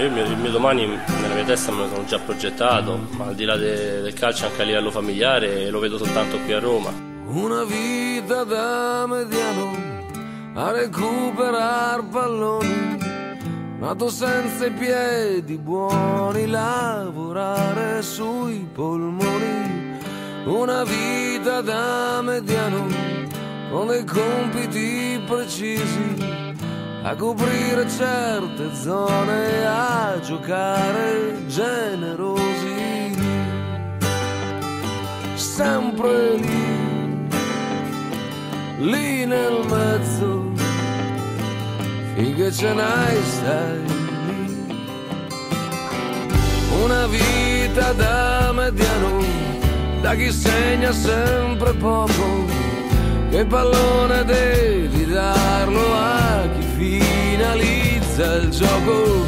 io il mio, domani nella mia testa me lo sono già progettato, ma al di là de, del calcio anche a livello familiare lo vedo soltanto qui a Roma. Una vita da mediano a recuperare palloni, nato senza i piedi buoni, lavorare sui polmoni. Una vita da mediano con dei compiti precisi a coprire certe zone, giocare generosi, sempre lì, lì nel mezzo, finché ce n'hai stai lì. Una vita da mediano, da chi segna sempre poco, che pallone devi darlo a chi finalizza il gioco,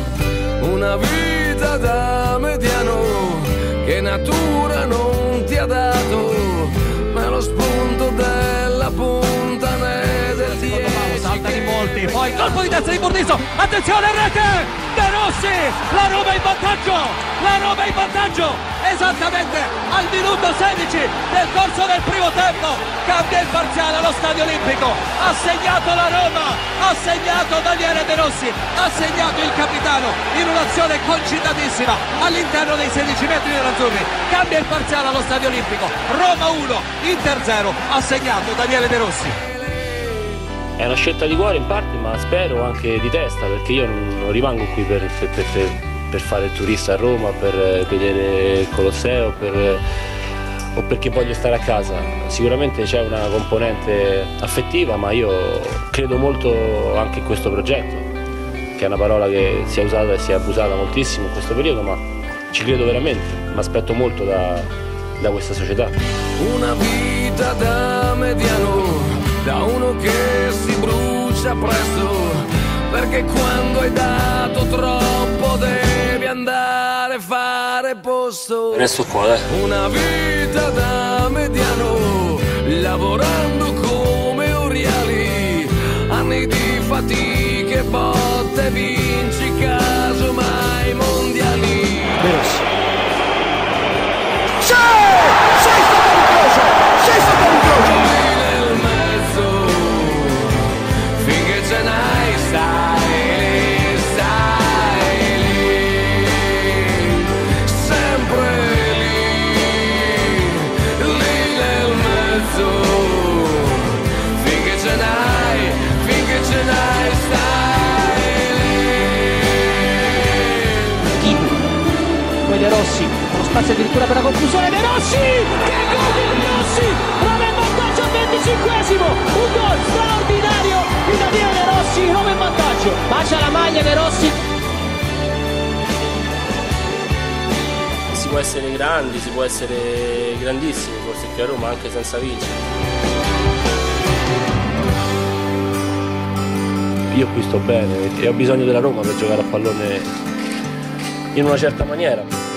una vita da mediano che natura non ti ha dato, ma lo spunto della punta né del dieci. Salta di molti, poi colpo di testa di Bordiso, attenzione rete! De Rossi, la Roma in vantaggio, la Roma in vantaggio, esattamente al minuto 16 stadio olimpico. Ha segnato la Roma ha segnato Daniele De Rossi ha segnato il capitano in un'azione concitatissima all'interno dei 16 metri dell'Azzurri. Cambia il parziale allo stadio olimpico. Roma 1 Inter 0 ha segnato Daniele De Rossi. È una scelta di cuore in parte, ma spero anche di testa, perché io non rimango qui per, per, per, per fare il turista a Roma, per eh, vedere il Colosseo per, o perché voglio stare a casa. Sicuramente c'è una componente affettiva, ma io credo molto anche in questo progetto, che è una parola che si è usata e si è abusata moltissimo in questo periodo, ma ci credo veramente, mi aspetto molto da, da questa società. Una vita da mediano, da uno che si brucia presto, perché quando hai dato troppo devi andare a fare posto. Resto qua, dai. Una vita da mediano, lavorando come oriali, anni di fatiche, botte, vinci caso mai mondiali. Verossi. Rossi. Uno spazio addirittura per la conclusione. De Rossi! Che gol di Rossi! Roma in vantaggio al 25esimo. Un gol straordinario di Daniele De Rossi. Roma in vantaggio. Bacia la maglia De Rossi. Si può essere grandi, si può essere grandissimi, forse qui a Roma anche senza vincere. Io qui sto bene e ho bisogno della Roma per giocare a pallone in una certa maniera.